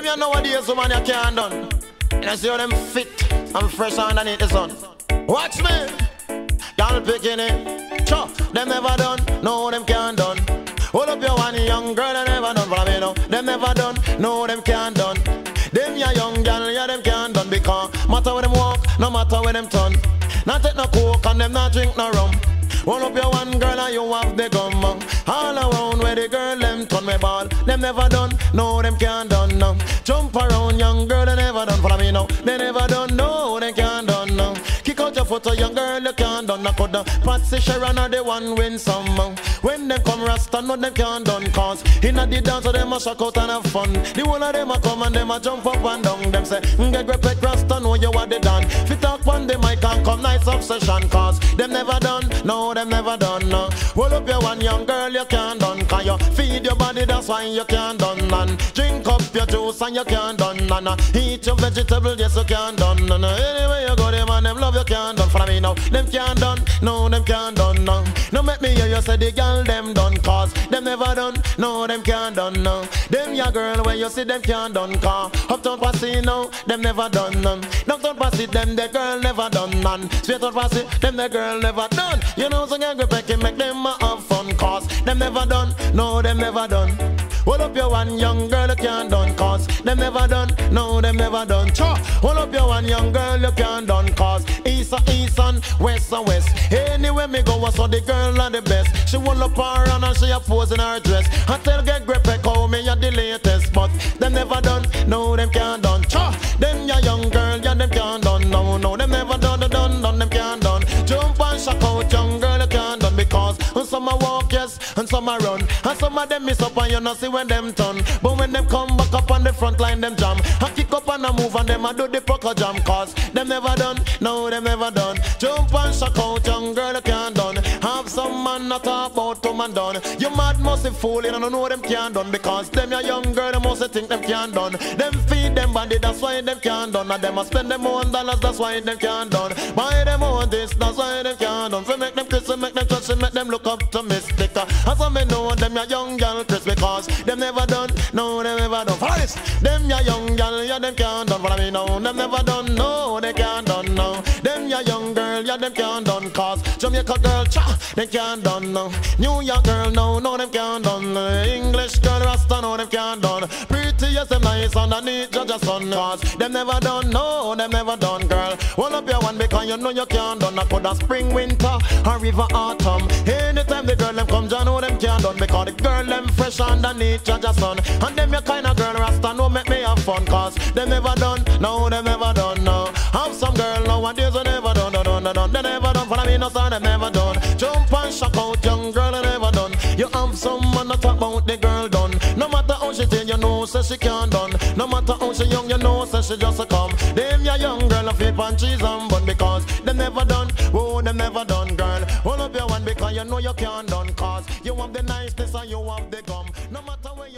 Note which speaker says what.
Speaker 1: Them you nowadays, woman, you can't done. And I see how them fit and fresh underneath the sun. Watch me. Y'all picking it. Sure, them never done. No, them can't done. Hold up your one young girl, they never done. Follow me now. Them never done. No, them can't done. Them ya young girl, yeah, them can't done. Because matter where them walk, no matter where them turn. Not take no coke and them not drink no rum. Hold up your one girl and you have the gum All around where the girl them turn me ball. Them never done, no them can't done no Jump around young girl they never done. Follow me now, they Out a young girl you can't done No coulda Patsy Sharon are the one win some When them come rasta no them can't done Cause inna the dance so them a shock out and have fun The whole of them a come and them a jump up and down Them say, get grep rasta know you are the done Fit talk one them I can come nice obsession Cause them never done, no them never done. No. Hold up your one young girl, you can't done. Cause you feed your body, that's why you can't done. And drink up your juice and you can't done. And eat your vegetable, yes you can't done. And anyway you go, them them can't done. No, them can't done. No, no make me hear you say the girl them done. Cause them never done. No, them can't done. No, them your girl when you see them can't done. Cause uptown passy now, them never done. None. Downtown passy, them the girl never done. None. Straight out passy, them the girl never done. You know, so get grip can make them have fun cause them never done, no them never done. Hold up your one young girl you can't done cause them never done, no them never done. Cha, hold up your one young girl you can't done cause east and east and west and west. Anywhere me go, I saw the girl are the best. She hold up her and she a pose in her dress. I tell get grip call me a the latest, but them never done, no them can't done. And some a run. And some of them miss up and you not see when them turn. But when them come back up on the front line, them jam. I kick up and I move and them I do the proper jam. Cause them never done, no, them never done. Jump and shock out, young girl, you can't about come done. You mad must be fooling and I know them can't done. Because them your young girl, they must think them can't done. Them feed them body, that's why them can't done. And them a spend them own dollars, that's why them can't done. Buy them own this, that's why them can't done. For make them and make them and make them look up. Uh, as some me know them ya young girl Chris because them never done, no them never done. Follow this. Them ya young girl, yeah them can't done. Follow me now, them never done, no they can't done no. Them ya young girl, yeah them can't done Jamaica girl, cha, they can't done no. New York girl, no, no them can't done. English girl, Rasta, no them can't done. Pretty yes them nice underneath judge son cause them never done, no them never done girl. Hold up your one because you know you can't done. I could have spring, winter, or river, autumn. Anytime the girl them come, John know them can't done Because the girl them fresh underneath Jaja sun And them your kind of girl Rasta no make me have fun Cause them never done, no them never done no Have some girl nowadays they son them never done. Jump and shock out young girl they never done. You have some man talk about the girl done. No matter how she tell you know say she can't done. No matter how she young you know say she just a come. Them your young girl a flip and cheese and bun Because them never done, oh them never done girl. Hold up your one because you know you can't done. Cause you have the niceness and you have the gum. No matter where